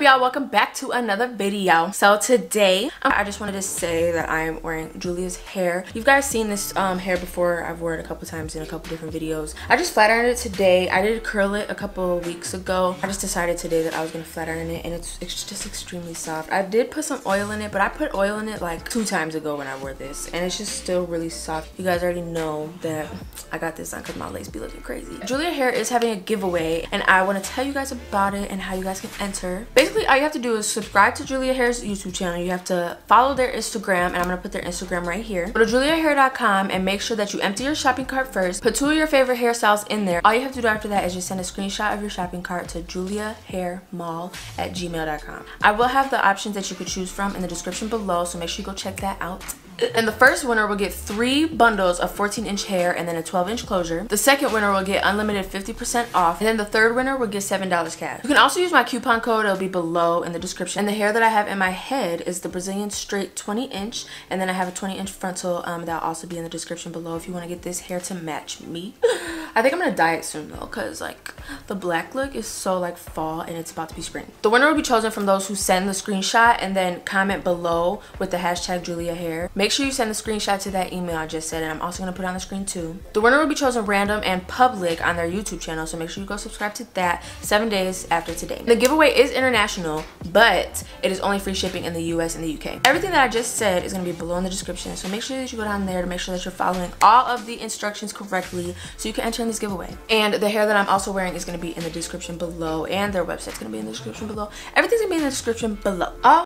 up y'all? Welcome back to another video. So today um, i just wanted to say that i am wearing julia's hair. You've guys seen this um, hair before. I've worn it a couple times in a couple different videos. I just flat ironed it today. I did curl it a couple weeks ago. I just decided today that i was gonna flat iron it and it's, it's just extremely soft. I did put some oil in it but i put oil in it like two times ago when i wore this and it's just still really soft. You guys already know that i got this on because my lace be looking crazy. Julia hair is having a giveaway and i want to tell you guys about it and how you guys can enter. Basically all you have to do is subscribe to julia hair's youtube channel you have to follow their instagram and i'm gonna put their instagram right here go to juliahair.com and make sure that you empty your shopping cart first put two of your favorite hairstyles in there all you have to do after that is just send a screenshot of your shopping cart to juliahairmall at gmail.com i will have the options that you could choose from in the description below so make sure you go check that out and the first winner will get three bundles of 14 inch hair and then a 12 inch closure. The second winner will get unlimited 50% off. And then the third winner will get $7 cash. You can also use my coupon code. It'll be below in the description. And the hair that I have in my head is the Brazilian straight 20 inch. And then I have a 20 inch frontal um, that'll also be in the description below if you want to get this hair to match me. I think I'm to dye it soon though because like the black look is so like fall and it's about to be spring. The winner will be chosen from those who send the screenshot and then comment below with the hashtag Julia Hair. Make sure you send the screenshot to that email I just said and I'm also to put on the screen too. The winner will be chosen random and public on their YouTube channel so make sure you go subscribe to that seven days after today. The giveaway is international but it is only free shipping in the US and the UK. Everything that I just said is to be below in the description so make sure that you go down there to make sure that you're following all of the instructions correctly so you can enter in this giveaway. And the hair that I'm also wearing is going to be in the description below and their website's going to be in the description below. Everything's to be in the description below. Oh